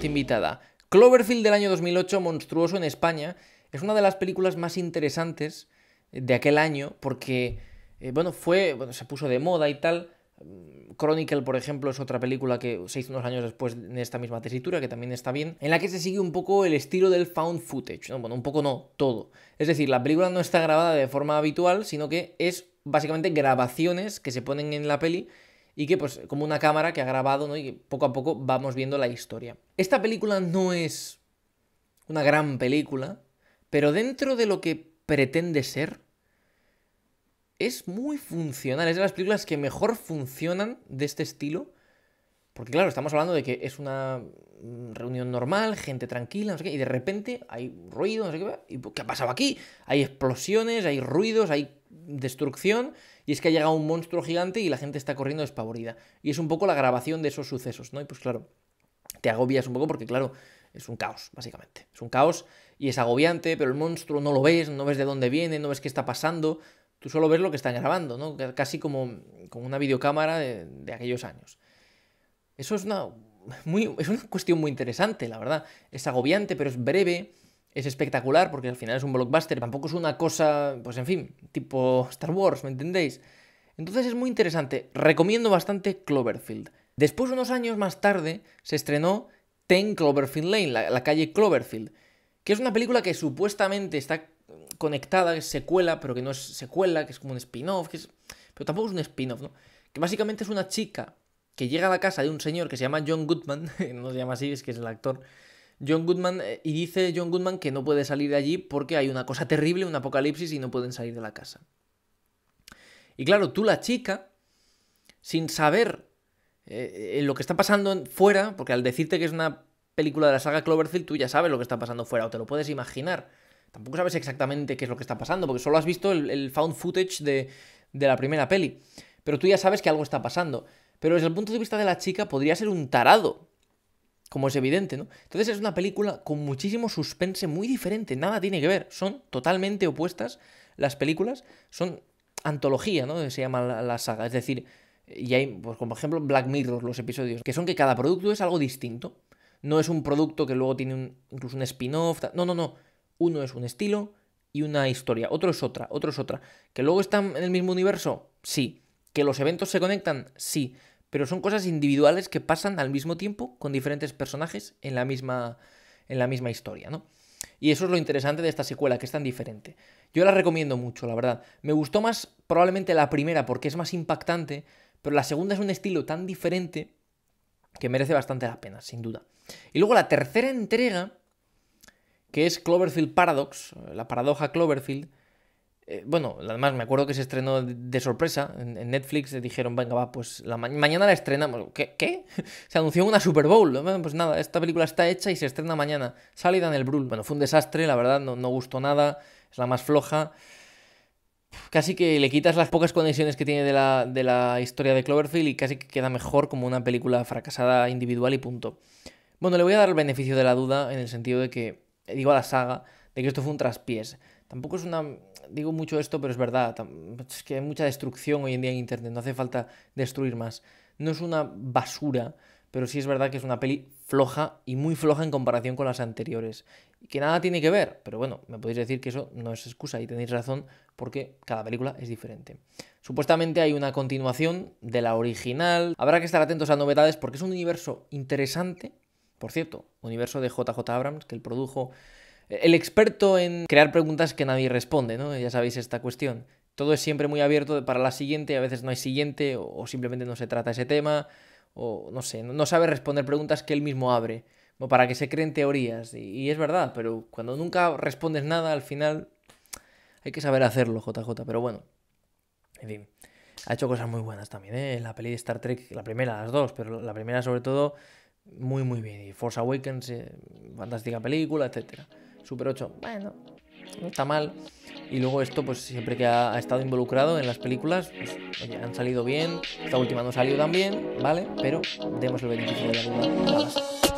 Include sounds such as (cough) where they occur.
invitada. Cloverfield del año 2008, Monstruoso en España, es una de las películas más interesantes de aquel año porque, eh, bueno, fue, se puso de moda y tal. Chronicle, por ejemplo, es otra película que se hizo unos años después en esta misma tesitura, que también está bien, en la que se sigue un poco el estilo del found footage, ¿no? Bueno, un poco no, todo. Es decir, la película no está grabada de forma habitual, sino que es básicamente grabaciones que se ponen en la peli y que pues como una cámara que ha grabado, ¿no? Y poco a poco vamos viendo la historia. Esta película no es una gran película, pero dentro de lo que pretende ser, es muy funcional. Es de las películas que mejor funcionan de este estilo. Porque claro, estamos hablando de que es una reunión normal, gente tranquila, no sé qué, y de repente hay ruido, no sé qué, y ¿qué ha pasado aquí? Hay explosiones, hay ruidos, hay destrucción, y es que ha llegado un monstruo gigante y la gente está corriendo despavorida. Y es un poco la grabación de esos sucesos, ¿no? Y pues claro, te agobias un poco porque claro, es un caos, básicamente. Es un caos y es agobiante, pero el monstruo no lo ves, no ves de dónde viene, no ves qué está pasando. Tú solo ves lo que están grabando, ¿no? Casi como, como una videocámara de, aquellos años. Eso es una, muy, es una cuestión muy interesante, la verdad. Es agobiante, pero es breve, es espectacular, porque al final es un blockbuster. Tampoco es una cosa, pues en fin, tipo Star Wars, ¿me entendéis? Entonces es muy interesante. Recomiendo bastante Cloverfield. Después, unos años más tarde, se estrenó Ten Cloverfield Lane, la, calle Cloverfield, que es una película que supuestamente está conectada, que es secuela, pero que no es secuela, que es como un spin-off, que es... pero tampoco es un spin-off, ¿no? Que básicamente es una chica que llega a la casa de un señor que se llama John Goodman, (laughs) no se llama así, es que es el actor, John Goodman, eh, y dice John Goodman que no puede salir de allí porque hay una cosa terrible, un apocalipsis y no pueden salir de la casa. Y claro, tú la chica, sin saber eh, lo que está pasando fuera, porque al decirte que es una película de la saga Cloverfield, tú ya sabes lo que está pasando fuera, o te lo puedes imaginar. Tampoco sabes exactamente qué es lo que está pasando, porque solo has visto el, found footage de, de, la primera peli. Pero tú ya sabes que algo está pasando. Pero desde el punto de vista de la chica podría ser un tarado. Como es evidente, ¿no? Entonces es una película con muchísimo suspense muy diferente. Nada tiene que ver. Son totalmente opuestas las películas. Son antología, ¿no? Se llama la, saga. Es decir, y hay, pues, como por ejemplo, Black Mirror, los episodios, que son que cada producto es algo distinto. No es un producto que luego tiene incluso un spin-off. No, no, no. Uno es un estilo y una historia, otro es otra, otro es otra. ¿Que luego están en el mismo universo? Sí. ¿Que los eventos se conectan? Sí. Pero son cosas individuales que pasan al mismo tiempo con diferentes personajes en la misma, en la misma historia, ¿no? Y eso es lo interesante de esta secuela, que es tan diferente. Yo la recomiendo mucho, la verdad. Me gustó más probablemente la primera porque es más impactante, pero la segunda es un estilo tan diferente que merece bastante la pena, sin duda. Y luego la tercera entrega que es Cloverfield Paradox, la paradoja Cloverfield. Eh, bueno, además me acuerdo que se estrenó de, sorpresa en, Netflix, dijeron, venga, va, pues la mañana la estrenamos. ¿Qué? ¿Qué? (laughs) se anunció una Super Bowl. pues nada, esta película está hecha y se estrena mañana. Salida en el Brul. Bueno, fue un desastre, la verdad, no, no gustó nada, es la más floja. Casi que le quitas las pocas conexiones que tiene de la, de la historia de Cloverfield y casi que queda mejor como una película fracasada individual y punto. Bueno, le voy a dar el beneficio de la duda en el sentido de que digo a la saga, de que esto fue un traspiés. Tampoco es una... Digo mucho esto, pero es verdad. Es que hay mucha destrucción hoy en día en Internet. No hace falta destruir más. No es una basura, pero sí es verdad que es una peli floja y muy floja en comparación con las anteriores. Que nada tiene que ver. Pero bueno, me podéis decir que eso no es excusa y tenéis razón porque cada película es diferente. Supuestamente hay una continuación de la original. Habrá que estar atentos a novedades porque es un universo interesante por cierto, universo de JJ Abrams, que él produjo. El experto en crear preguntas que nadie responde, ¿no? Ya sabéis esta cuestión. Todo es siempre muy abierto para la siguiente, a veces no hay siguiente, o simplemente no se trata ese tema, o no sé, no sabe responder preguntas que él mismo abre, o para que se creen teorías. Y, es verdad, pero cuando nunca respondes nada, al final hay que saber hacerlo, JJ. Pero bueno, en fin, ha hecho cosas muy buenas también, ¿eh? La peli de Star Trek, la primera, las dos, pero la primera sobre todo muy, muy bien. Y Force Awakens, eh, fantástica película, etcétera. Super 8, bueno, no está mal. Y luego esto, pues siempre que ha, estado involucrado en las películas, pues han salido bien. Esta última no salió tan bien, ¿vale? Pero demos el beneficio de la duda